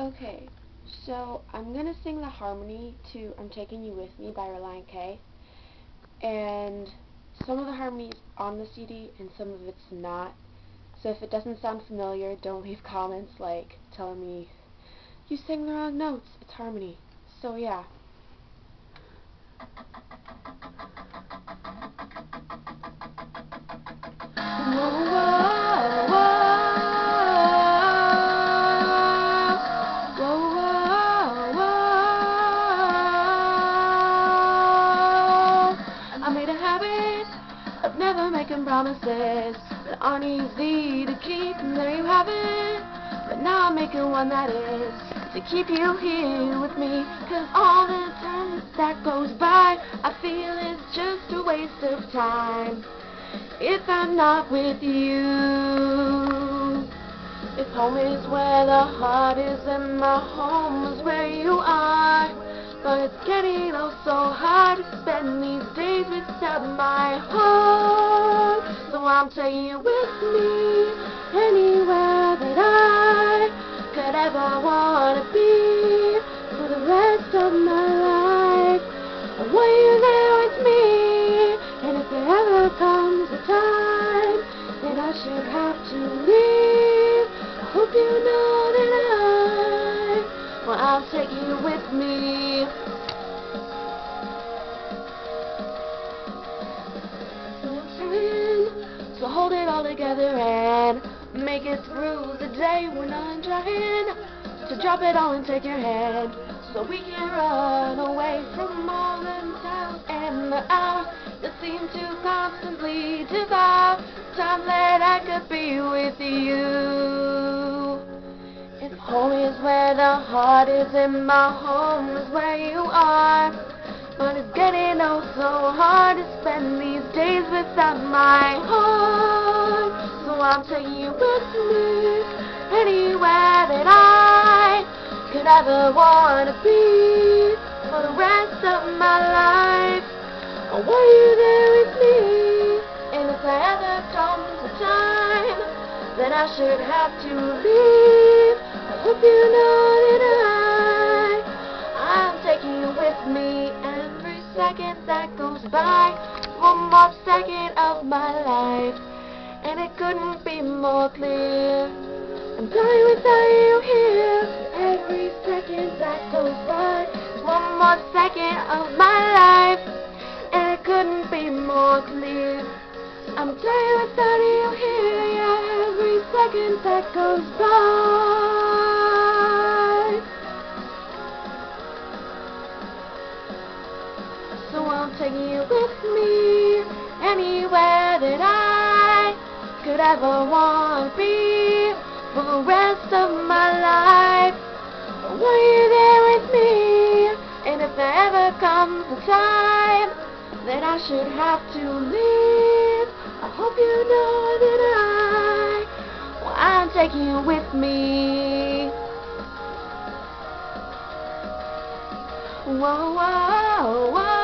Okay, so I'm gonna sing the harmony to I'm Taking You With Me by Relient K. And some of the harmony is on the CD and some of it's not. So if it doesn't sound familiar, don't leave comments like telling me you sang the wrong notes. It's harmony. So yeah. Making promises that aren't easy to keep, and there you have it. But now I'm making one that is to keep you here with me, cause all the time that goes by, I feel it's just a waste of time if I'm not with you. If home is where the heart is, and my home is where you are. But it's getting oh so hard to spend these days without my heart. I'm taking you with me anywhere that I could ever want to be for the rest of my life. I want you there with me, and if there ever comes a time that I should have to leave, I hope you know that I, well, I'll take you with me. Hold it all together and make it through the day when I'm trying to drop it all and take your hand so we can run away from all the times and the hours that seem to constantly devour time that I could be with you. If home is where the heart is and my home is where you are. But it's getting oh so hard to spend these days without my heart. I'm taking you with me anywhere that I could ever want to be for the rest of my life. I want you there with me. And if there ever comes a time that I should have to leave, I hope you know that I, I'm taking you with me every second that goes by. One more second of my life, and it couldn't be more clear. I'm dying without you here. Every second that goes by is one more second of my life, and it couldn't be more clear. I'm dying without you here. Yeah, every second that goes by. So I'm taking you with me anywhere that I could ever want to be for the rest of my life. Want you there with me, and if there ever comes a time that I should have to leave, I hope you know that I, well, I'm taking you with me. Whoa, whoa, whoa.